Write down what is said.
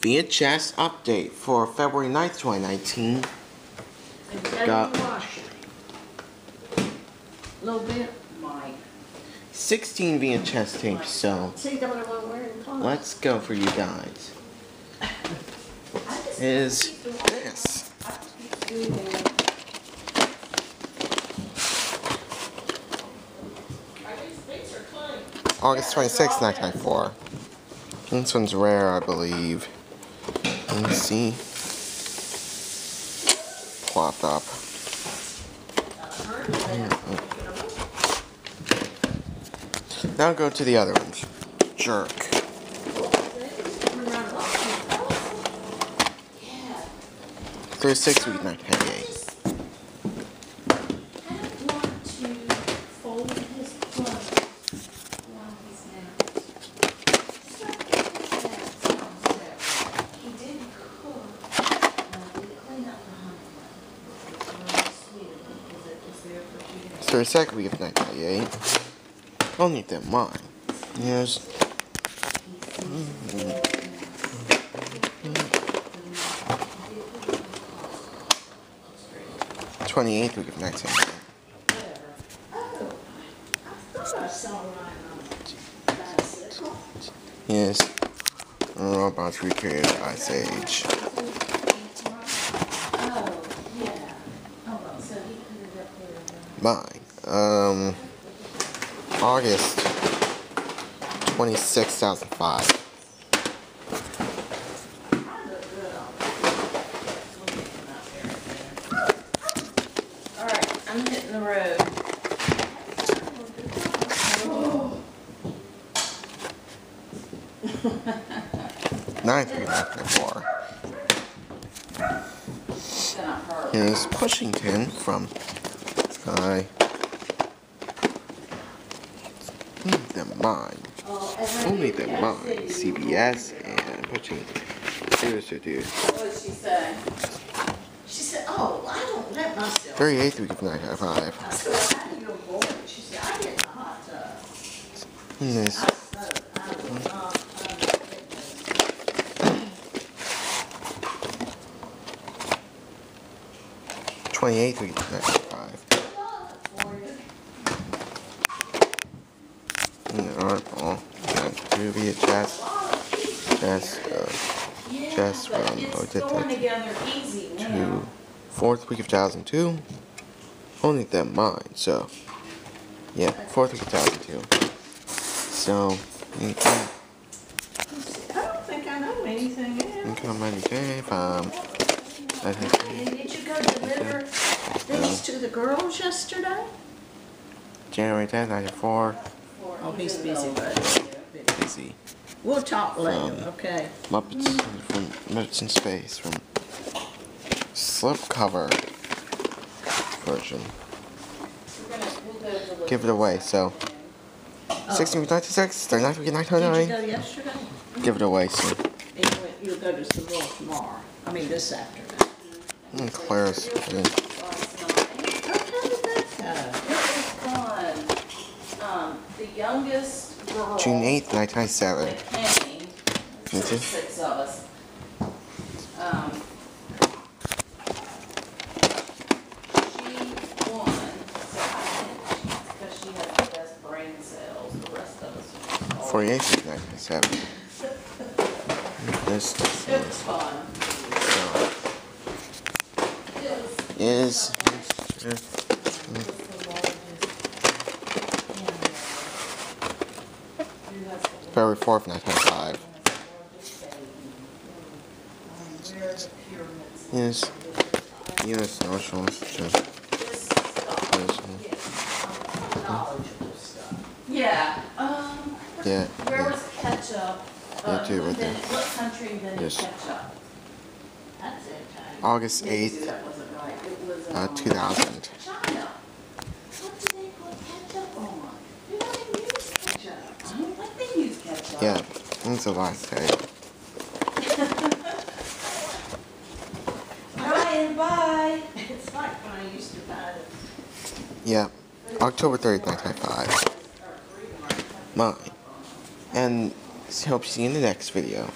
VHS update for February 9th, 2019. Got- you wash it. Little bit, Mike. 16 VHS tapes, so See the one I'm wearing clothes? let's go for you guys. Is keep the wash- this. I just keep doing it. Are these, these are clean. August 26th, 1994. This one's rare, I believe. Let me see. Plopped up. Now go to the other ones. Jerk. 36 week 1998. Thirty-second we of 1998. I'll need that mine. Yes. Twenty-eighth week of 1998. Yes. About Robots recreated Ice Age. Mine. Um. August 26, 2005. Alright, I'm hitting the road. Ninth week of 1994. It's gonna hurt. Here's Pushington from Sky. The Mine. Only the Mine. CBS and. Here's to do. What did she say? She said, oh, I don't let myself. 38th week of 1995. I said, well, how do you? She said, I get in the hot tub. Yes. I said, I will not, Twenty-eighth week of 1995. I'm In the two VHS. That's uh, Yeah, Just but from it's Odette going together easy now. to fourth week of 2002. Only them mine, so yeah, fourth week of 2002. So can I don't think I know anything else. come any day if um I think And did you go deliver these to the girls yesterday? January 10th, 94. Oh, he's busy, buddy. Busy. We'll talk later, Um, okay? Muppets from Muppets in Space from slipcover version. Give it away, so 16 week 96, 39 week Did you 1999. go yesterday? Give it away, so. And you went, you'll go to some more tomorrow. I mean, this afternoon. And Claire's that It was fun. Um, the youngest girl. June 8th, 1997. That came, six of us. Um, she won, so I think she, because she had the best brain cells, the rest of us. 48th week 1997. This It was fun. so, It was. is. February 4th, 1995. Yes. U.S. Socials. Just. Yeah, um, Yeah. where was the ketchup? Yeah, Uh, too, right then- there. What country invented Yes. ketchup? That's it. August Maybe 8th, That wasn't right, it was, uh, um, 2000. China. What do they put ketchup on? They don't even use ketchup. I don't think they use ketchup. Yeah, that's the last day. Brian, bye. It's like when I used to buy it. Yeah, October 30th, 1995. Mine. And hope to see you in the next video.